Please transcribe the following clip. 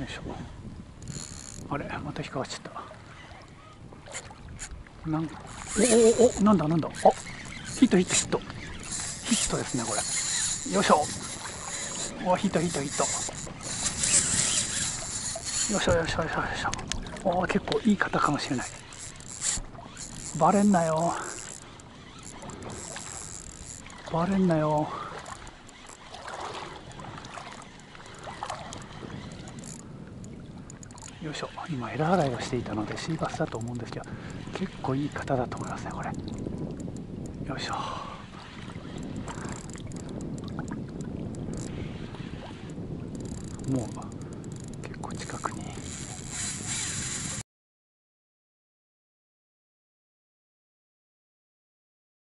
よいしょ。あれまた引っかかっちゃった。なんおおお。なんだなんだ。あヒットヒットヒット。ヒットですねこれ。よいしょ。おヒットヒットヒット。よいしょよいしょよいしょよいしょ。お結構いい方かもしれない。バレんなよ。バレんなよよいしょ。今枝洗いをしていたのでシーバスだと思うんですけど結構いい方だと思いますねこれ。よいしょ。もう結構近く